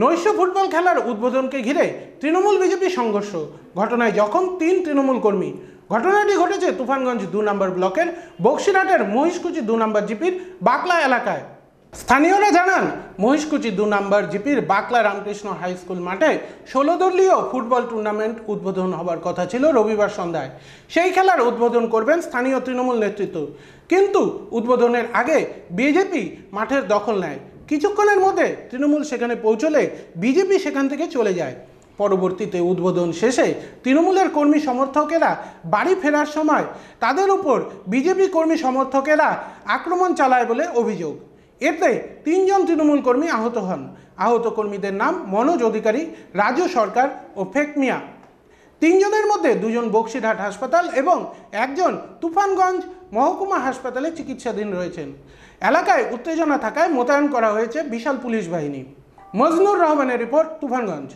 নৈশ ফুটবল খেলার উদ্বোধনকে ঘিরে তৃণমূল বিজেপি সংঘর্ষ। ঘটনায় জখম তিন তৃণমূল কর্মী। ঘটনাটি ঘটেছে তুফানগঞ্জ দু নম্বর ব্লকের বক্সিরহাটের মহিষকুচি দু নম্বর জিপির বাকলা এলাকায়। স্থানীয়রা জানান, মহিষকুচি দু নম্বর জিপির বাকলা রামকৃষ্ণ হাই স্কুল মাঠে ষোলো দলীয় ফুটবল টুর্নামেন্ট উদ্বোধন হবার কথা ছিল রবিবার সন্ধ্যায়। সেই খেলার উদ্বোধন করবেন স্থানীয় তৃণমূল নেতৃত্ব। কিন্তু উদ্বোধনের আগে বিজেপি মাঠের দখল নেয়। কিছুক্ষণের মধ্যে তৃণমূল সেখানে পৌঁছলে বিজেপি সেখান থেকে চলে যায়। পরবর্তীতে উদ্বোধন শেষে তৃণমূলের কর্মী সমর্থকেরা বাড়ি ফেরার সময় তাদের উপর বিজেপি কর্মী সমর্থকেরা আক্রমণ চালায় বলে অভিযোগ। এতে তিনজন তৃণমূল কর্মী আহত হন। আহত কর্মীদের নাম মনোজ অধিকারী, রাজু সরকার ও ফেক মিয়া। তিনজনের মধ্যে দুজন বক্সিরহাট হাসপাতাল এবং একজন তুফানগঞ্জ মহকুমা হাসপাতালে চিকিৎসাধীন রয়েছেন। এলাকায় উত্তেজনা থাকায় মোতায়েন করা হয়েছে বিশাল পুলিশ বাহিনী। মজনুর রহমানের রিপোর্ট, তুফানগঞ্জ।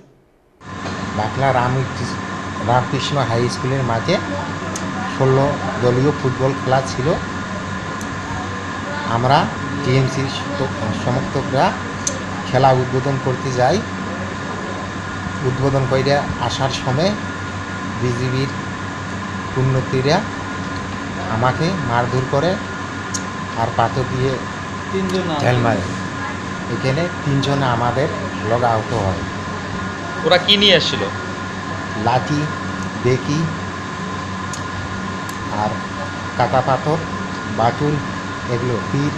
বাকলা রামকৃষ্ণ রামকৃষ্ণ হাই স্কুলের মাঝে ষোলো দলীয় ফুটবল খেলা ছিল। আমরা টিএমসির সমর্থকরা খেলা উদ্বোধন করতে যাই। উদ্বোধন করে আসার সময় বিজিবির উন্নতিরা আমাকে মারধর করে আর পাথর দিয়ে তিনজন ঢেল মারে এখানে তিনজন আমাদের লগ আহত হয়। ওরা কি নিয়ে এসেছিল লাঠি বেকি আর কাটা পাথর বাটুল এগুলো তীর